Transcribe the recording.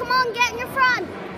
Come on, get in your front.